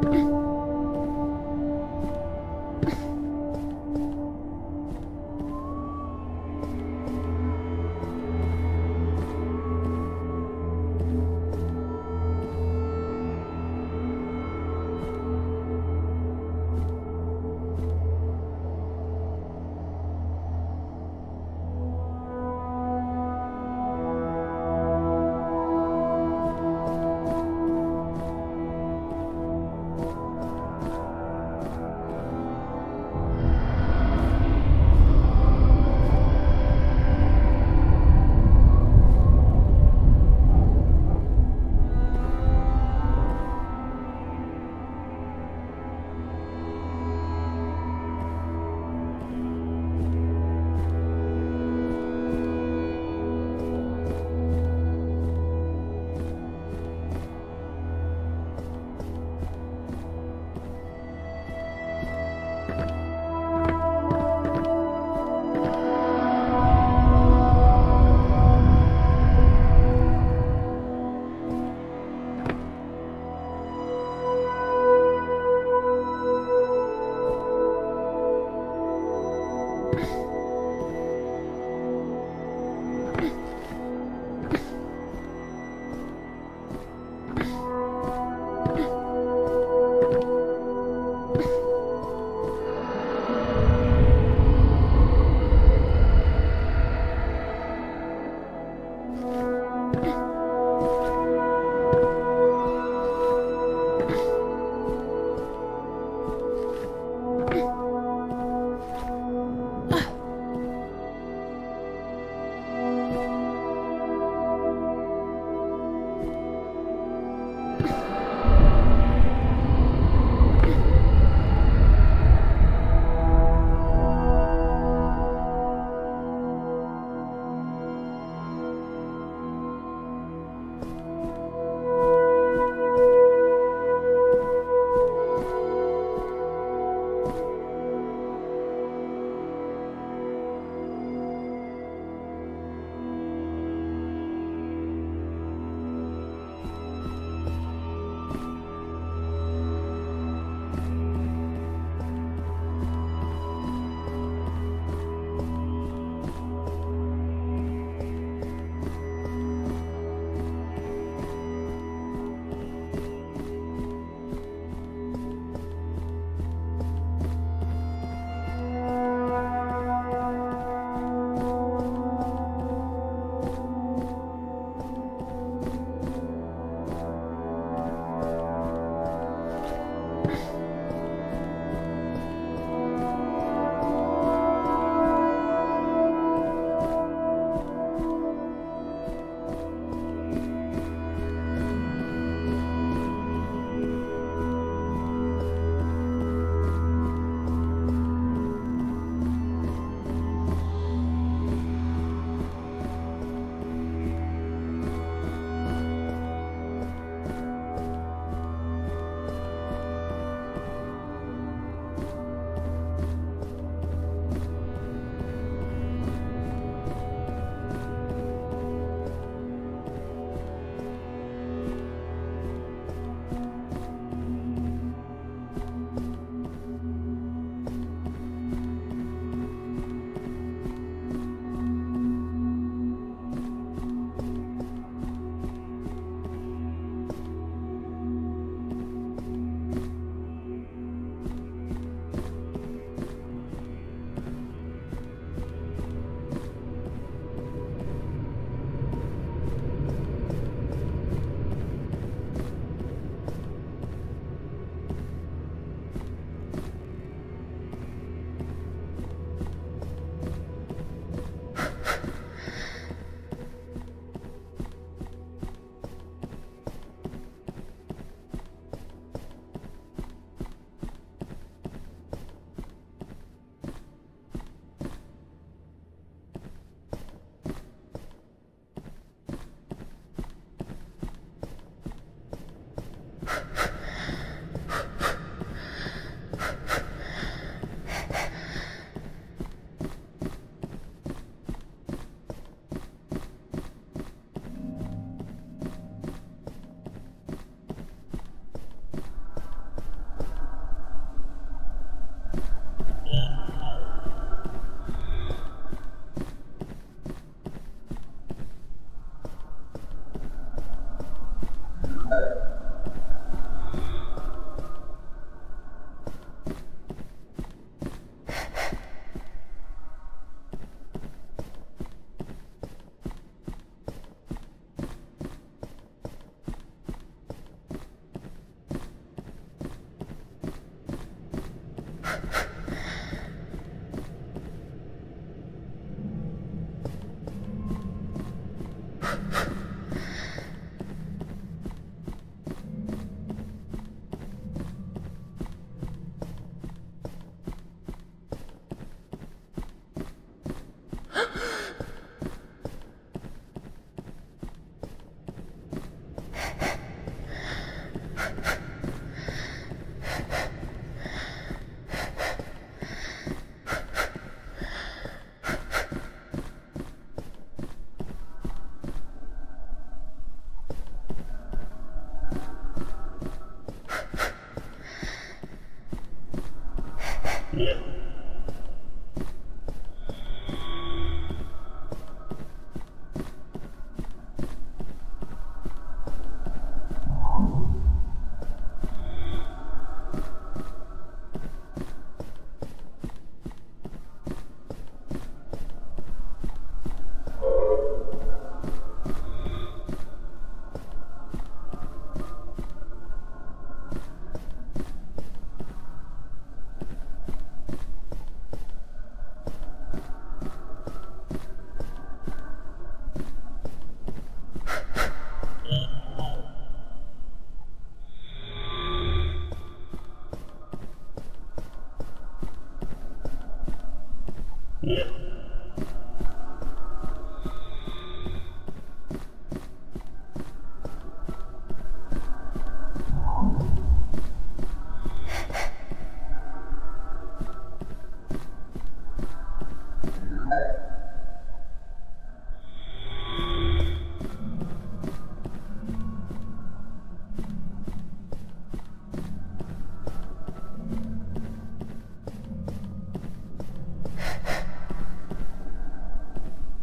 Mm-hmm.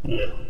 Yeah.